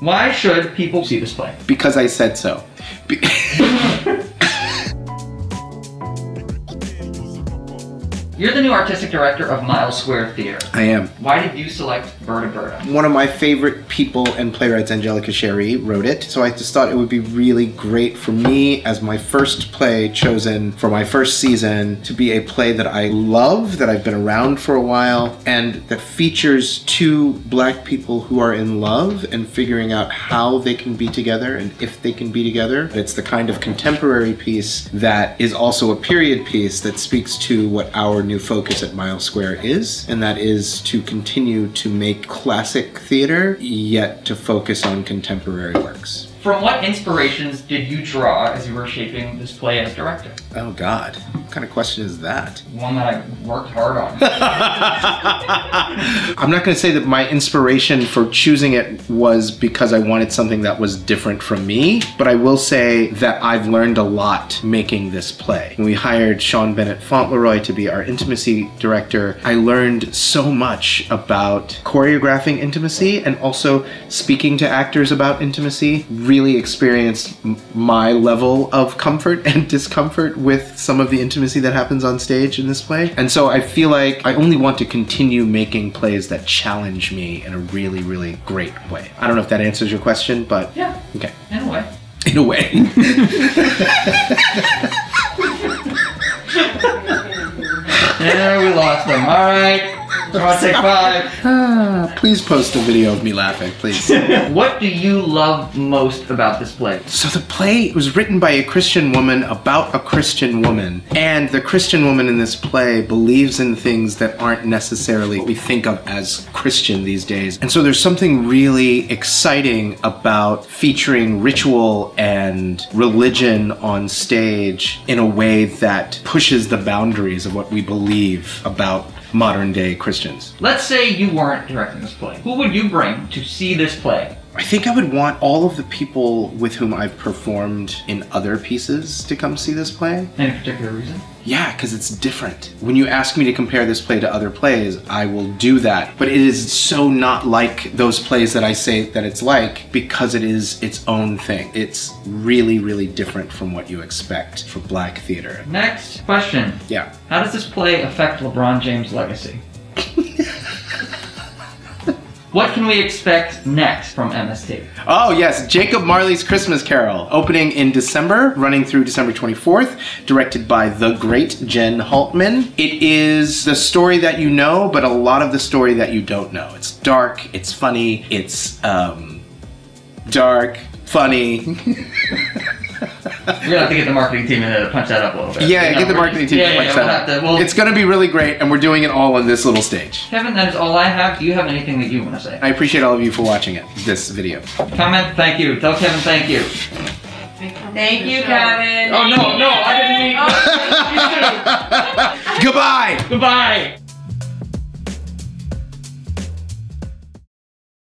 Why should people see this play? Because I said so. Be- You're the new artistic director of Mile Square Theater. I am. Why did you select Berta Berta? One of my favorite people and playwrights, Angelica Chéri, wrote it. So I just thought it would be really great for me as my first play chosen for my first season to be a play that I love, that I've been around for a while, and that features two black people who are in love and figuring out how they can be together and if they can be together. It's the kind of contemporary piece that is also a period piece that speaks to what our new focus at Mile Square is, and that is to continue to make classic theater, yet to focus on contemporary works. From what inspirations did you draw as you were shaping this play as director? Oh God, what kind of question is that? One that I worked hard on. I'm not going to say that my inspiration for choosing it was because I wanted something that was different from me, but I will say that I've learned a lot making this play. When we hired Sean Bennett Fauntleroy to be our intimacy director, I learned so much about choreographing intimacy and also speaking to actors about intimacy. Really experienced my level of comfort and discomfort with some of the intimacy that happens on stage in this play. And so I feel like I only want to continue making plays that challenge me in a really, really great way. I don't know if that answers your question, but yeah. Okay. In a way. In a way. yeah, we lost them. All right. Draw take five. Ah, please post a video of me laughing, please. what do you love most about this play? So the play was written by a Christian woman about a Christian woman. And the Christian woman in this play believes in things that aren't necessarily what we think of as Christian these days. And so there's something really exciting about featuring ritual and religion on stage in a way that pushes the boundaries of what we believe about modern day Christians. Let's say you weren't directing this play. Who would you bring to see this play? I think I would want all of the people with whom I've performed in other pieces to come see this play. Any particular reason? Yeah, because it's different. When you ask me to compare this play to other plays, I will do that. But it is so not like those plays that I say that it's like because it is its own thing. It's really, really different from what you expect for black theater. Next question. Yeah. How does this play affect LeBron James' legacy? What can we expect next from MST? Oh yes, Jacob Marley's Christmas Carol, opening in December, running through December 24th, directed by the great Jen Haltman. It is the story that you know, but a lot of the story that you don't know. It's dark, it's funny, it's um, dark, funny. We're gonna have to get the marketing team in there to punch that up a little bit. Yeah, get the marketing team yeah, to punch yeah, that we'll up. to, we'll... It's gonna be really great, and we're doing it all on this little stage. Kevin, that is all I have. Do you have anything that you want to say? I appreciate all of you for watching it, this video. Comment, thank you. Tell Kevin thank you. Thank you, Kevin. Oh no, no, I didn't mean. Goodbye! Goodbye.